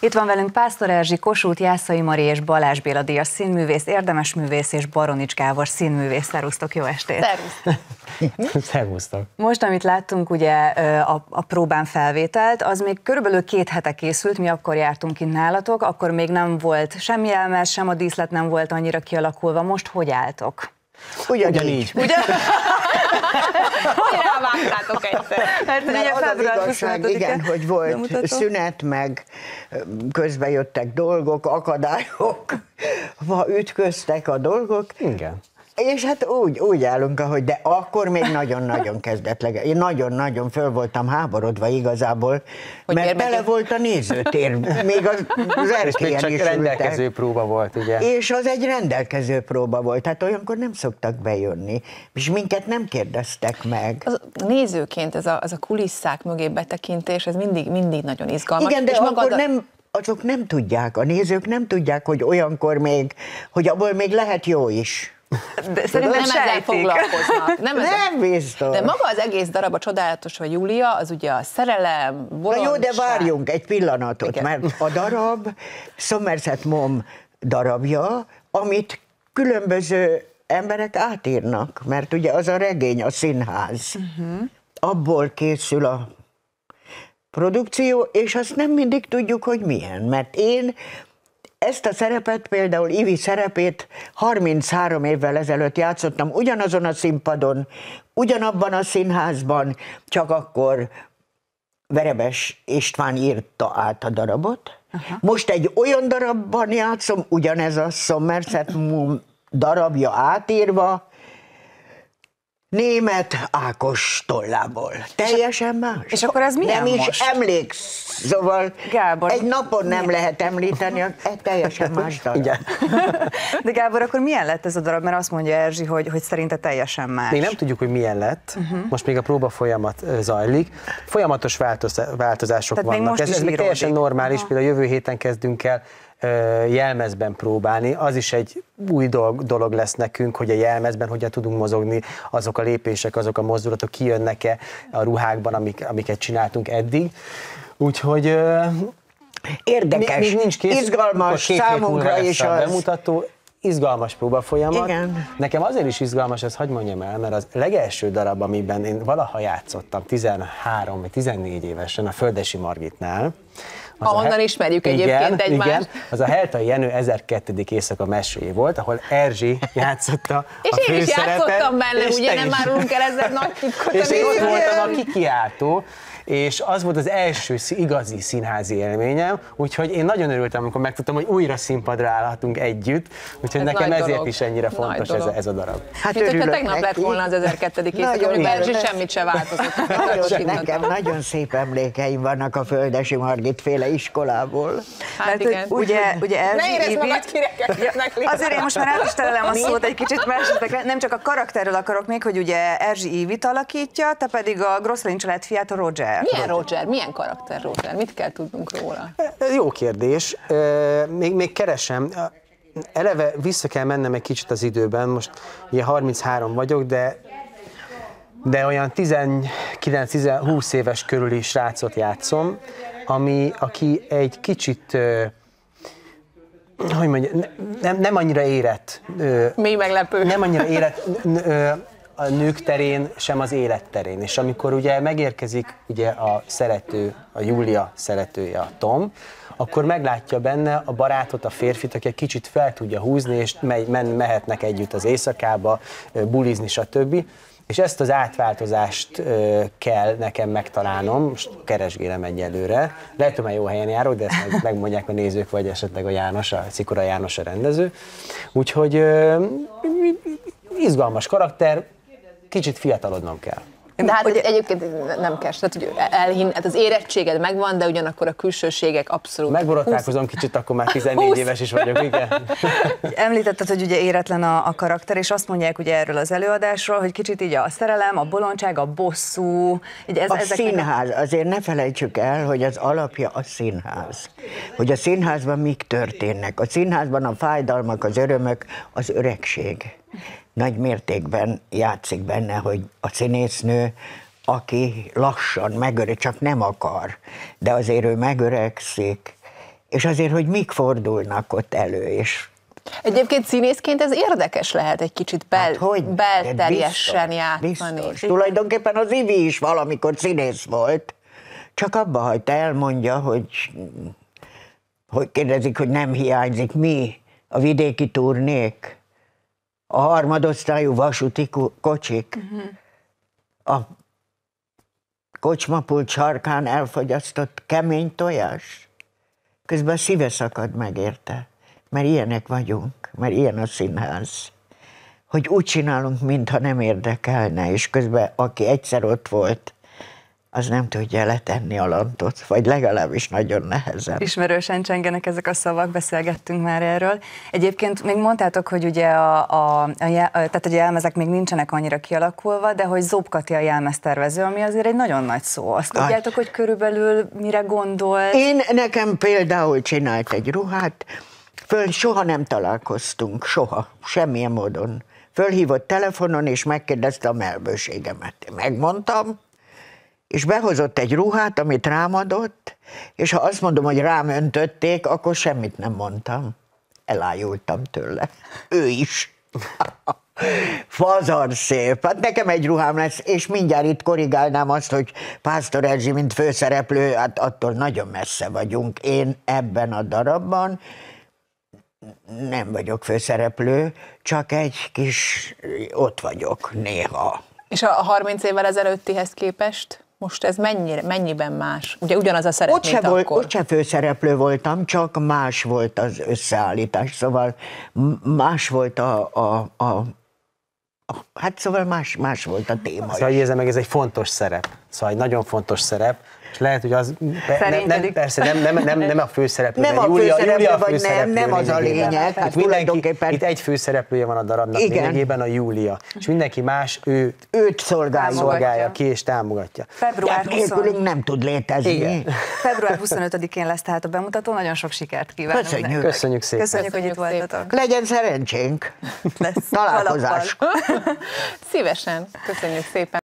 Itt van velünk Pásztor Erzsi, Kossuth Jászai Mari és Balázs Béla Díjas színművész, érdemes művész és Baronics Gábor színművész. Szerusztok, jó estét! Szervusztok! Most, amit láttunk ugye a, a próbán felvételt, az még körülbelül két hete készült, mi akkor jártunk kint nálatok, akkor még nem volt semmi elmes, sem a díszlet nem volt annyira kialakulva. Most hogy álltok? Ugyanígy. Ugyanígy. Ugye? Rávágtátok egyszer? Hát ugye az, az február igazság, 25-e igen, hogy volt bemutatott. szünet, meg közben jöttek dolgok, akadályok, va ütköztek a dolgok, Igen. És hát úgy, úgy állunk, ahogy, de akkor még nagyon-nagyon kezdetleg. Én nagyon-nagyon föl voltam háborodva igazából, Hogy mert tele megyünk? volt a nézőtér, még az, az erkélyen is rendelkező ültek. próba volt, ugye? És az egy rendelkező próba volt, tehát olyankor nem szoktak bejönni, és minket nem kérdeztek meg. Az, nézőként ez a, az a kulisszák mögé betekintés, ez mindig, mindig nagyon izgalmas. Igen, de és akkor magad a- nem, azok nem tudják, a nézők nem tudják, hogy olyankor még, hogy abból még lehet jó is. De szerintem nem ezzel sejtik. foglalkoznak. Nem, ezzel. Nem biztos. De maga az egész darab, a csodálatos vagy Júlia, az ugye a szerelem, Na bolondság. jó, de várjunk egy pillanatot, Igen. mert a darab Somerset Mom darabja, amit különböző emberek átírnak, mert ugye az a regény, a színház. Uh-huh. Abból készül a produkció, és azt nem mindig tudjuk, hogy milyen, mert én ezt a szerepet, például Ivi szerepét 33 évvel ezelőtt játszottam ugyanazon a színpadon, ugyanabban a színházban, csak akkor Verebes István írta át a darabot. Aha. Most egy olyan darabban játszom, ugyanez a Somerset darabja átírva, német Ákos tollából. Teljesen más. és akkor ez milyen Nem is most? emléksz, szóval Gábor, egy napon nem lehet említeni, egy teljesen más darab. Igen. De Gábor, akkor milyen lett ez a darab? Mert azt mondja Erzsi, hogy, hogy szerinte teljesen más. Még nem tudjuk, hogy milyen lett. Uh-huh. Most még a próba folyamat zajlik. Folyamatos változ, változások Tehát még vannak. most Ez, ez is még teljesen normális. Például jövő héten kezdünk el jelmezben próbálni. Az is egy új dolog, dolog lesz nekünk, hogy a jelmezben hogyan tudunk mozogni, azok a lépések, azok a mozdulatok kijönnek-e a ruhákban, amik, amiket csináltunk eddig. Úgyhogy Érdekes, még, még nincs kész, izgalmas számunkra is az. bemutató, izgalmas próba folyamat. Igen. Nekem azért is izgalmas, ezt hagyd mondjam el, mert az legelső darab, amiben én valaha játszottam 13 vagy 14 évesen a Földesi Margitnál, Ahonnan ismerjük igen, egyébként egymást. Igen, az a Heltai Jenő 1002. éjszaka meséje volt, ahol Erzsi játszotta És a én is játszottam benne, ugye nem árulunk el ezzel nagy titkot. És én ott voltam a kikiáltó, és az volt az első szí- igazi színházi élményem, úgyhogy én nagyon örültem, amikor megtudtam, hogy újra színpadra állhatunk együtt, úgyhogy Ez nekem ezért dolog. is ennyire fontos ez a, ez a darab. Hát Mint hogyha tegnap lett neki. volna az 1002. éjszaka, Nagyon hogy Erzsi örülök. semmit se változott. Nagyon, nekem nagyon szép emlékeim vannak a Földesi Margit féle iskolából. Hát Mert, igen. ugye, ugye Erzsi Ne érezd magad kirekesztnek. Azért én most már el is terelem a szót, egy kicsit le. Nem csak a karakterről akarok még, hogy ugye Erzsi Ivit alakítja, te pedig a Grosselin család fiát, a Roger. Milyen Roger? Milyen karakter Roger? Mit kell tudnunk róla? Ez Jó kérdés. Ö, Még, még keresem. Eleve vissza kell mennem egy kicsit az időben. Most ugye 33 vagyok, de de olyan 19-20 éves körüli srácot játszom, ami, aki egy kicsit, ö, hogy mondja, ne- nem, nem annyira érett, Mi meglepő. nem annyira érett a nők terén, sem az élet terén. És amikor ugye megérkezik ugye a szerető, a Júlia szeretője, a Tom, akkor meglátja benne a barátot, a férfit, aki egy kicsit fel tudja húzni, és me- men, mehetnek együtt az éjszakába, bulizni, stb. És ezt az átváltozást ö, kell nekem megtalálnom, most keresgélem egyelőre. Lehet, hogy már jó helyen járok, de ezt meg, megmondják a nézők, vagy esetleg a János, a Szikora János a rendező. Úgyhogy ö, izgalmas karakter, kicsit fiatalodnom kell. De hát ez egyébként nem kell, tehát hogy elhin, hát az érettséged megvan, de ugyanakkor a külsőségek abszolút. Megborotálkozom kicsit, akkor már 14 Húsz. éves is vagyok, igen. Említetted, hogy ugye éretlen a, a karakter, és azt mondják ugye erről az előadásról, hogy kicsit így a szerelem, a bolondság, a bosszú, így ez, A ezeknek színház, azért ne felejtsük el, hogy az alapja a színház. Hogy a színházban mik történnek. A színházban a fájdalmak, az örömök, az öregség. Nagy mértékben játszik benne, hogy a színésznő, aki lassan megöreg, csak nem akar, de azért ő megöregszik, És azért, hogy mik fordulnak ott elő, és Egyébként színészként ez érdekes lehet egy kicsit bel, Hát hogy? belterjesen játszani. Biztos. Tulajdonképpen az Ivi is valamikor színész volt, csak abba hagyta, elmondja, hogy, hogy kérdezik, hogy nem hiányzik. Mi? A vidéki turnék? A harmadosztályú vasúti ko- kocsik? A kocsmapult sarkán elfogyasztott kemény tojás? Közben a szíve szakad meg érte, mert ilyenek vagyunk, mert ilyen a színház hogy úgy csinálunk, mintha nem érdekelne, és közben aki egyszer ott volt, az nem tudja letenni a lantot, vagy legalábbis nagyon nehezen. Ismerősen csengenek ezek a szavak, beszélgettünk már erről. Egyébként még mondtátok, hogy ugye a, a, a, jel- tehát a jelmezek még nincsenek annyira kialakulva, de hogy Zóbkati a jelmeztervező, ami azért egy nagyon nagy szó. Azt Nagy. tudjátok, hogy körülbelül mire gondol? Én nekem például csinált egy ruhát, föl soha nem találkoztunk, soha, semmilyen módon. Fölhívott telefonon, és megkérdezte a melbőségemet. Megmondtam, és behozott egy ruhát, amit rám adott, és ha azt mondom, hogy rám öntötték, akkor semmit nem mondtam. Elájultam tőle. Ő is. Fazar szép. Hát nekem egy ruhám lesz, és mindjárt itt korrigálnám azt, hogy Pásztor Erzsi, mint főszereplő, hát attól nagyon messze vagyunk. Én ebben a darabban nem vagyok főszereplő, csak egy kis, ott vagyok néha. És a 30 évvel ezelőttihez képest most ez mennyire, mennyiben más? Ugye ugyanaz a szerep, Ott se, mint volt, akkor. ott se főszereplő voltam, csak más volt az összeállítás, szóval más volt a, a, a, hát szóval más, más volt a téma. Szóval érzem meg, ez egy fontos szerep. Szóval egy nagyon fontos szerep. És lehet, hogy az, pe, nem, nem, persze nem, nem, nem, nem a főszereplő, Nem a Júlia, főszereplő, Júlia a vagy nem, főszereplő nem az a lényeg, hát itt, mindenki, itt egy főszereplője van a darabnak, Igen. lényegében a Júlia. És mindenki más ő Őt szolgálja. szolgálja ki és támogatja. Február, 20, Nélkülünk nem tud létezni. Igen. február 25-én lesz tehát a bemutató, nagyon sok sikert kívánunk. Köszönjük. Köszönjük szépen. Köszönjük, hogy itt voltatok. Legyen szerencsénk. Lesz Találkozás. Szívesen. Köszönjük szépen.